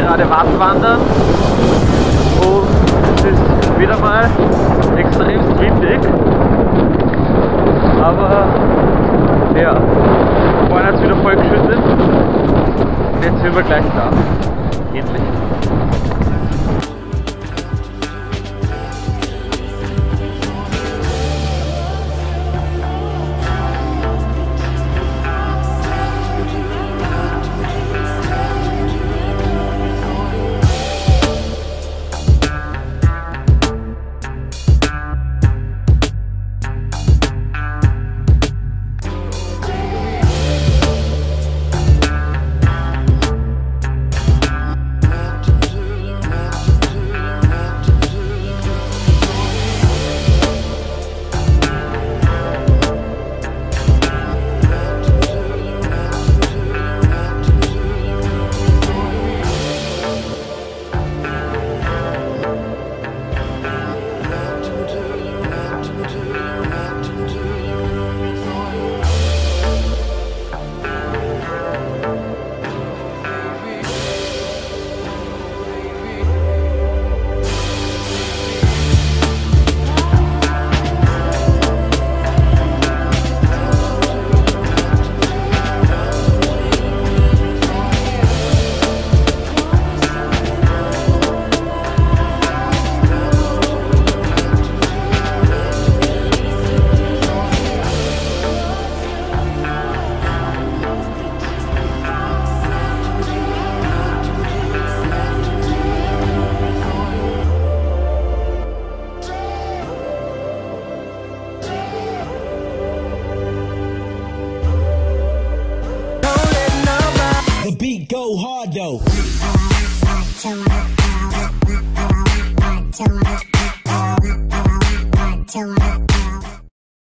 gerade Wattwandern und es ist wieder mal extrem windig. Aber ja, vorhin hat es wieder voll geschüttet und jetzt sind wir gleich da. Endlich. The beat go hard though.